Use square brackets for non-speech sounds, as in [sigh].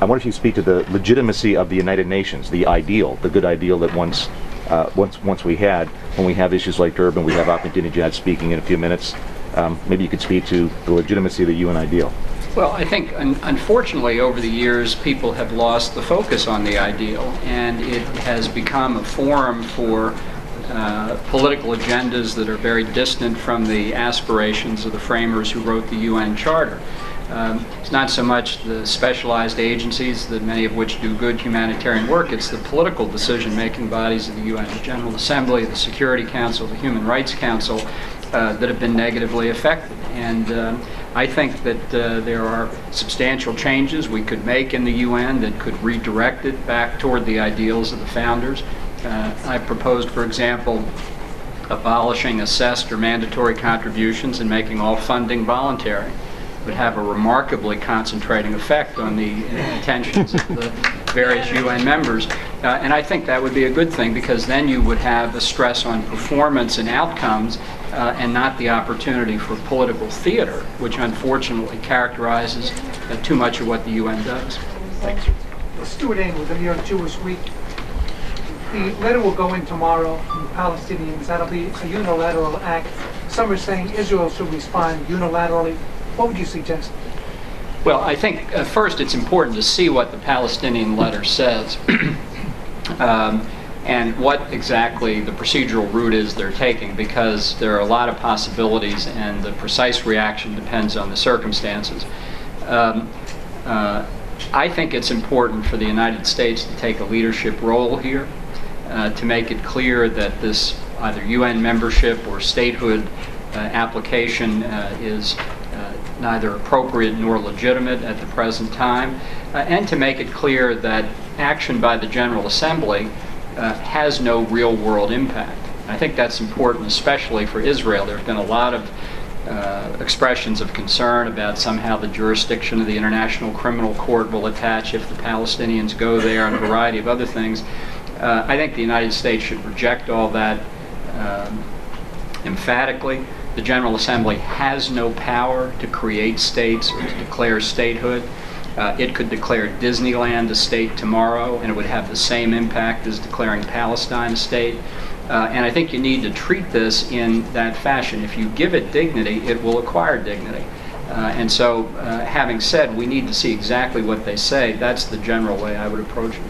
I wonder if you speak to the legitimacy of the United Nations, the ideal, the good ideal that once, uh, once, once we had. When we have issues like Durban, we have Ahmadinejad speaking in a few minutes. Um, maybe you could speak to the legitimacy of the UN ideal. Well, I think un- unfortunately over the years people have lost the focus on the ideal and it has become a forum for uh, political agendas that are very distant from the aspirations of the framers who wrote the UN Charter. Um, it's not so much the specialized agencies, that many of which do good humanitarian work, it's the political decision-making bodies of the UN, the General Assembly, the Security Council, the Human Rights Council, uh, that have been negatively affected. And um, I think that uh, there are substantial changes we could make in the UN that could redirect it back toward the ideals of the founders. Uh, I proposed, for example, abolishing assessed or mandatory contributions and making all funding voluntary would have a remarkably concentrating effect on the intentions of the various UN members. Uh, and I think that would be a good thing because then you would have a stress on performance and outcomes uh, and not the opportunity for political theater, which unfortunately characterizes uh, too much of what the UN does. Thanks. Stuart Engel, the New York Jewish Week. The letter will go in tomorrow from the Palestinians. That'll be a unilateral act. Some are saying Israel should respond unilaterally. What would you suggest? Well, I think uh, first it's important to see what the Palestinian letter says [clears throat] um, and what exactly the procedural route is they're taking because there are a lot of possibilities and the precise reaction depends on the circumstances. Um, uh, I think it's important for the United States to take a leadership role here uh, to make it clear that this either UN membership or statehood uh, application uh, is uh, neither appropriate nor legitimate at the present time, uh, and to make it clear that action by the General Assembly has no real world impact. I think that's important, especially for Israel. There have been a lot of uh, expressions of concern about somehow the jurisdiction of the International Criminal Court will attach if the Palestinians go there and a variety of other things. Uh, I think the United States should reject all that um, emphatically. The General Assembly has no power to create states or to declare statehood. Uh, it could declare Disneyland a state tomorrow, and it would have the same impact as declaring Palestine a state. Uh, and I think you need to treat this in that fashion. If you give it dignity, it will acquire dignity. Uh, and so, uh, having said we need to see exactly what they say, that's the general way I would approach it.